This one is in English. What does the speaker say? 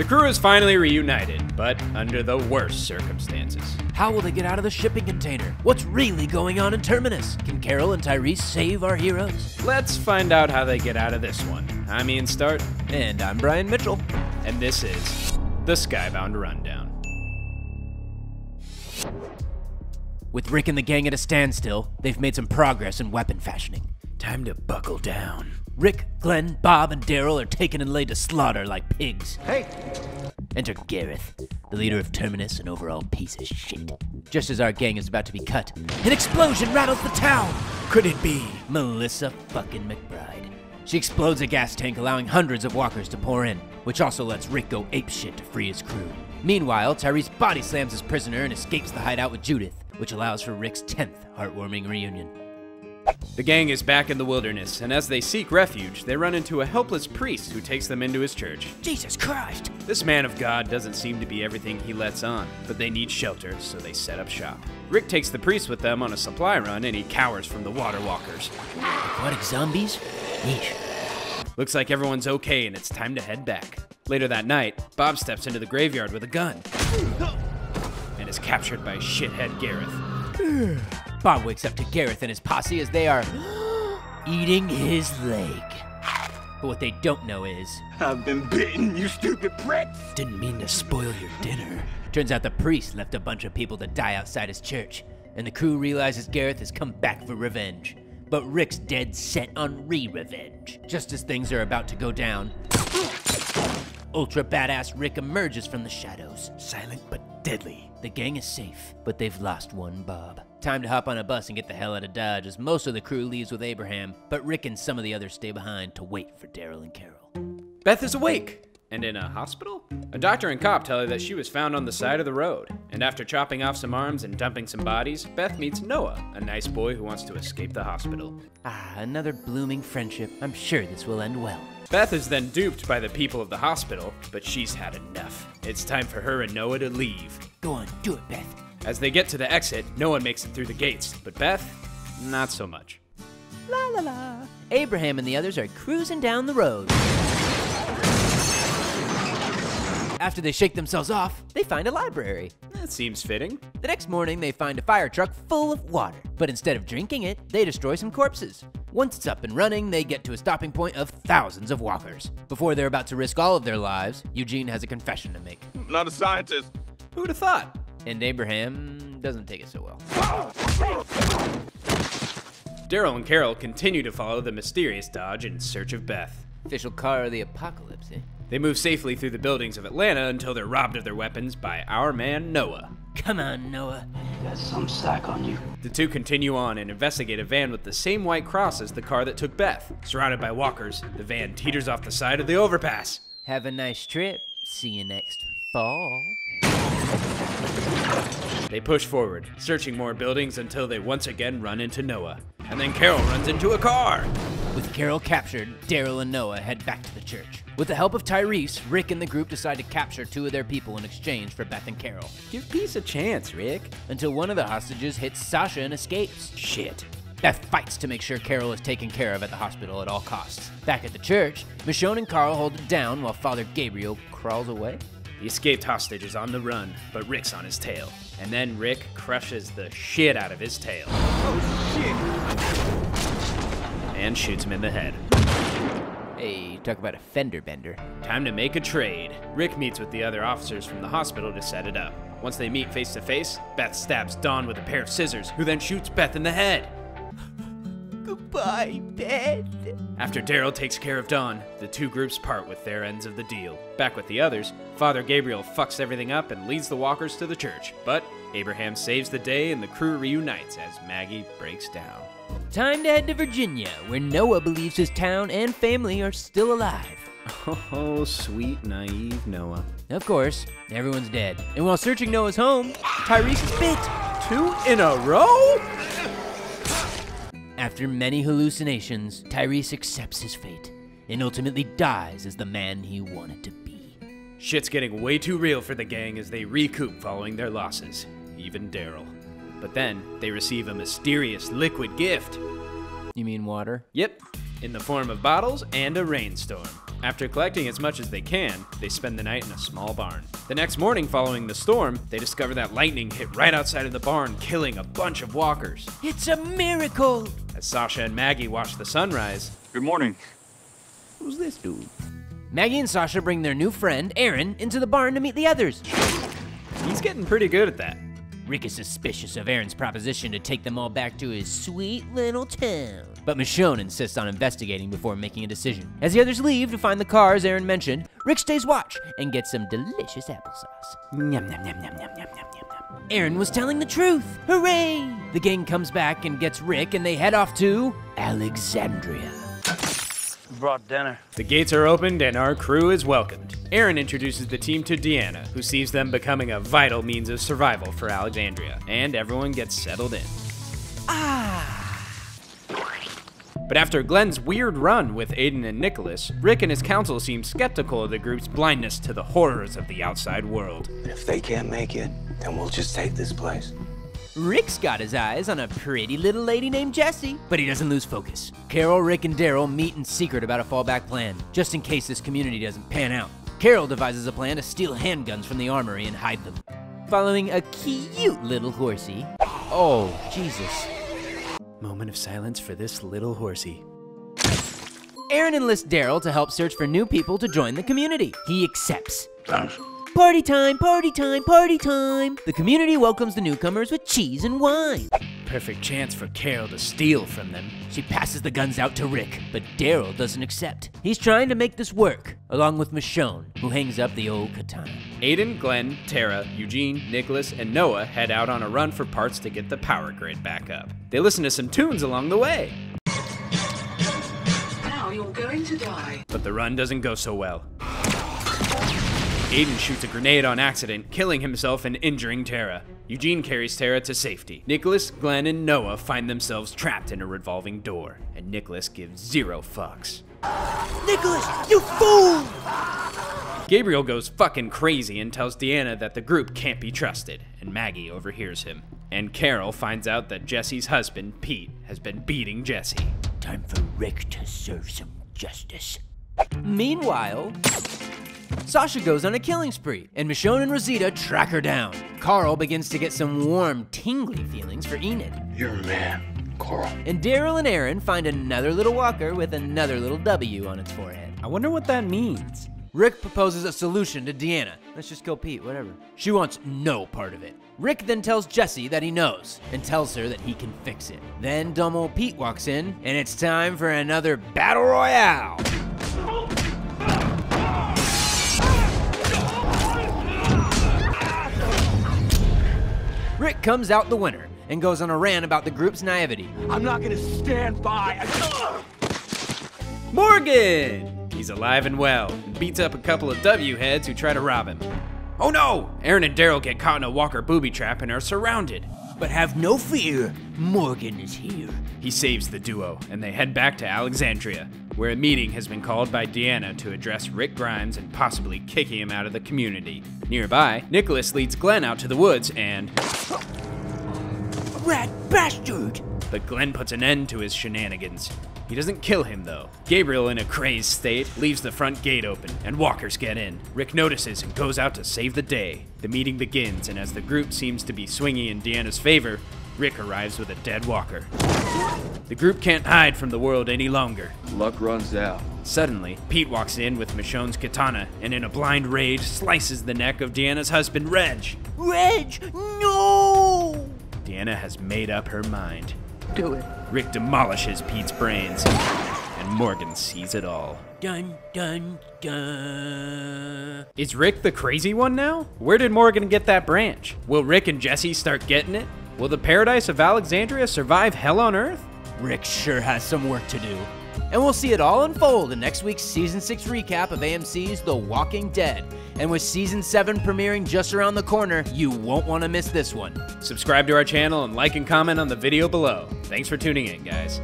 The crew is finally reunited, but under the worst circumstances. How will they get out of the shipping container? What's really going on in Terminus? Can Carol and Tyrese save our heroes? Let's find out how they get out of this one. I'm Ian Start, And I'm Brian Mitchell. and this is the Skybound Rundown. With Rick and the gang at a standstill, they've made some progress in weapon fashioning. Time to buckle down. Rick, Glenn, Bob, and Daryl are taken and laid to slaughter like pigs. Hey, Enter Gareth, the leader of Terminus and overall piece of shit. Just as our gang is about to be cut, an explosion rattles the town. Could it be Melissa fucking McBride? She explodes a gas tank, allowing hundreds of walkers to pour in, which also lets Rick go apeshit to free his crew. Meanwhile, Tyrese body slams his prisoner and escapes the hideout with Judith, which allows for Rick's 10th heartwarming reunion. The gang is back in the wilderness, and as they seek refuge, they run into a helpless priest who takes them into his church. Jesus Christ! This man of God doesn't seem to be everything he lets on, but they need shelter, so they set up shop. Rick takes the priest with them on a supply run, and he cowers from the water walkers. Aquatic zombies? Yeesh. Looks like everyone's okay, and it's time to head back. Later that night, Bob steps into the graveyard with a gun and is captured by shithead Gareth. Bob wakes up to Gareth and his posse as they are eating his leg. But what they don't know is, I've been bitten, you stupid prick. didn't mean to spoil your dinner. Turns out the priest left a bunch of people to die outside his church, and the crew realizes Gareth has come back for revenge. But Rick's dead set on re-revenge. Just as things are about to go down, ultra badass Rick emerges from the shadows, silent but deadly. The gang is safe, but they've lost one Bob. Time to hop on a bus and get the hell out of Dodge as most of the crew leaves with Abraham, but Rick and some of the others stay behind to wait for Daryl and Carol. Beth is awake and in a hospital? A doctor and cop tell her that she was found on the side of the road. And after chopping off some arms and dumping some bodies, Beth meets Noah, a nice boy who wants to escape the hospital. Ah, another blooming friendship. I'm sure this will end well. Beth is then duped by the people of the hospital, but she's had enough. It's time for her and Noah to leave. Go on, do it, Beth. As they get to the exit, Noah makes it through the gates, but Beth, not so much. La la la. Abraham and the others are cruising down the road. After they shake themselves off, they find a library. That seems fitting. The next morning, they find a fire truck full of water, but instead of drinking it, they destroy some corpses. Once it's up and running, they get to a stopping point of thousands of walkers. Before they're about to risk all of their lives, Eugene has a confession to make. Not a scientist. Who'd have thought? And Abraham doesn't take it so well. Daryl and Carol continue to follow the mysterious Dodge in search of Beth. Official car of the apocalypse, eh? They move safely through the buildings of Atlanta until they're robbed of their weapons by our man Noah. Come on, Noah. Got some sack on you. The two continue on and investigate a van with the same white cross as the car that took Beth. Surrounded by walkers, the van teeters off the side of the overpass. Have a nice trip. See you next fall. They push forward, searching more buildings until they once again run into Noah. And then Carol runs into a car. With Carol captured, Daryl and Noah head back to the church. With the help of Tyrese, Rick and the group decide to capture two of their people in exchange for Beth and Carol. Give peace a chance, Rick. Until one of the hostages hits Sasha and escapes. Shit. Beth fights to make sure Carol is taken care of at the hospital at all costs. Back at the church, Michonne and Carl hold it down while Father Gabriel crawls away. The escaped hostage is on the run, but Rick's on his tail. And then Rick crushes the shit out of his tail Oh and shoots him in the head. Hey, talk about a fender bender. Time to make a trade. Rick meets with the other officers from the hospital to set it up. Once they meet face to face, Beth stabs Dawn with a pair of scissors, who then shoots Beth in the head. Goodbye, Beth. After Daryl takes care of Dawn, the two groups part with their ends of the deal. Back with the others, Father Gabriel fucks everything up and leads the walkers to the church. But Abraham saves the day and the crew reunites as Maggie breaks down. Time to head to Virginia, where Noah believes his town and family are still alive. Oh, sweet, naive Noah. Of course, everyone's dead. And while searching Noah's home, Tyrese is bit. Two in a row? After many hallucinations, Tyrese accepts his fate and ultimately dies as the man he wanted to be. Shit's getting way too real for the gang as they recoup following their losses, even Daryl. But then they receive a mysterious liquid gift. You mean water? Yep, in the form of bottles and a rainstorm. After collecting as much as they can, they spend the night in a small barn. The next morning, following the storm, they discover that lightning hit right outside of the barn, killing a bunch of walkers. It's a miracle! As Sasha and Maggie watch the sunrise, Good morning. Who's this dude? Maggie and Sasha bring their new friend, Aaron, into the barn to meet the others. he's getting pretty good at that. Rick is suspicious of Aaron's proposition to take them all back to his sweet little town. But Michonne insists on investigating before making a decision. As the others leave to find the cars Aaron mentioned, Rick stays watch and gets some delicious applesauce. Yum, yum, yum, yum, yum, yum, yum, yum. Aaron was telling the truth! Hooray! The gang comes back and gets Rick and they head off to Alexandria. Brought dinner. The gates are opened and our crew is welcomed. Aaron introduces the team to Deanna, who sees them becoming a vital means of survival for Alexandria, and everyone gets settled in. Ah! But after Glenn's weird run with Aiden and Nicholas, Rick and his council seem skeptical of the group's blindness to the horrors of the outside world. If they can't make it, then we'll just take this place. Rick's got his eyes on a pretty little lady named Jessie, but he doesn't lose focus. Carol, Rick, and Daryl meet in secret about a fallback plan, just in case this community doesn't pan out. Carol devises a plan to steal handguns from the armory and hide them. Following a cute little horsey. Oh, Jesus. Moment of silence for this little horsey. Aaron enlists Daryl to help search for new people to join the community. He accepts. Thanks. Party time, party time, party time! The community welcomes the newcomers with cheese and wine. Perfect chance for Carol to steal from them. She passes the guns out to Rick, but Daryl doesn't accept. He's trying to make this work, along with Michonne, who hangs up the old katana. Aiden, Glenn, Tara, Eugene, Nicholas, and Noah head out on a run for parts to get the power grid back up. They listen to some tunes along the way, Now you're going to die. but the run doesn't go so well. Aiden shoots a grenade on accident, killing himself and injuring Tara. Eugene carries Tara to safety. Nicholas, Glenn, and Noah find themselves trapped in a revolving door, and Nicholas gives zero fucks. Nicholas, you fool! Gabriel goes fucking crazy and tells Deanna that the group can't be trusted, and Maggie overhears him. And Carol finds out that Jessie's husband, Pete, has been beating Jessie. Time for Rick to serve some justice. Meanwhile, Sasha goes on a killing spree, and Michonne and Rosita track her down. Carl begins to get some warm, tingly feelings for Enid. You're a man, Carl. And Daryl and Aaron find another little walker with another little W on its forehead. I wonder what that means. Rick proposes a solution to Deanna. Let's just kill Pete, whatever. She wants no part of it. Rick then tells Jessie that he knows and tells her that he can fix it. Then dumb old Pete walks in, and it's time for another battle royale. Rick comes out the winner and goes on a rant about the group's naivety. I'm not gonna stand by. Morgan! He's alive and well, and beats up a couple of W heads who try to rob him. Oh no! Aaron and Daryl get caught in a Walker booby trap and are surrounded. But have no fear, Morgan is here. He saves the duo, and they head back to Alexandria, where a meeting has been called by Deanna to address Rick Grimes and possibly kicking him out of the community. Nearby, Nicholas leads Glenn out to the woods and. Rat bastard! But Glenn puts an end to his shenanigans. He doesn't kill him, though. Gabriel, in a crazed state, leaves the front gate open, and walkers get in. Rick notices and goes out to save the day. The meeting begins, and as the group seems to be swinging in Deanna's favor, Rick arrives with a dead walker. The group can't hide from the world any longer. Luck runs out. Suddenly, Pete walks in with Michonne's katana and, in a blind rage, slices the neck of Deanna's husband, Reg. Reg, no! Deanna has made up her mind. Do it. Rick demolishes Pete's brains, and Morgan sees it all. Dun dun dun. Is Rick the crazy one now? Where did Morgan get that branch? Will Rick and Jessie start getting it? Will the paradise of Alexandria survive hell on earth? Rick sure has some work to do. And we'll see it all unfold in next week's season 6 recap of AMC's The Walking Dead. And with season 7 premiering just around the corner, you won't want to miss this one. Subscribe to our channel and like and comment on the video below. Thanks for tuning in, guys.